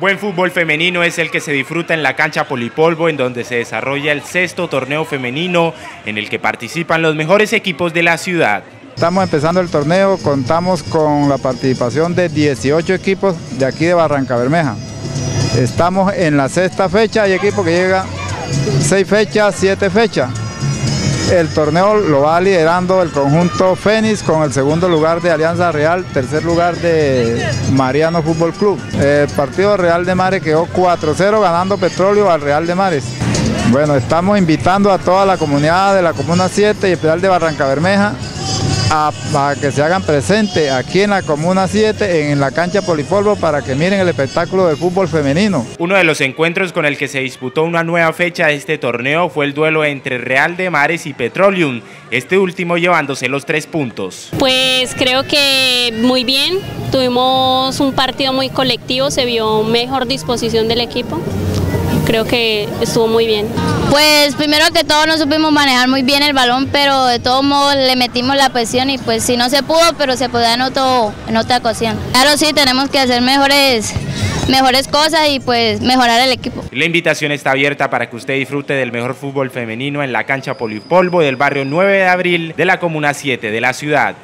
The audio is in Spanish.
Buen fútbol femenino es el que se disfruta en la cancha Polipolvo, en donde se desarrolla el sexto torneo femenino en el que participan los mejores equipos de la ciudad. Estamos empezando el torneo, contamos con la participación de 18 equipos de aquí de Barranca Bermeja. Estamos en la sexta fecha, hay equipos que llegan seis fechas, siete fechas. El torneo lo va liderando el conjunto Fénix con el segundo lugar de Alianza Real, tercer lugar de Mariano Fútbol Club. El partido Real de Mares quedó 4-0 ganando petróleo al Real de Mares. Bueno, estamos invitando a toda la comunidad de la Comuna 7 y especial de Barranca Bermeja a, que se hagan presentes aquí en la Comuna 7, en la cancha Polipolvo, para que miren el espectáculo del fútbol femenino. Uno de los encuentros con el que se disputó una nueva fecha de este torneo fue el duelo entre Real de Mares y Petroleum, este último llevándose los tres puntos. Pues creo que muy bien, tuvimos un partido muy colectivo, se vio mejor disposición del equipo creo que estuvo muy bien. Pues primero que todo no supimos manejar muy bien el balón, pero de todos modos le metimos la presión y pues si no se pudo, pero se podía en, otro, en otra ocasión. Claro, sí, tenemos que hacer mejores mejores cosas y pues mejorar el equipo. La invitación está abierta para que usted disfrute del mejor fútbol femenino en la cancha Polipolvo del barrio 9 de abril de la Comuna 7 de la ciudad.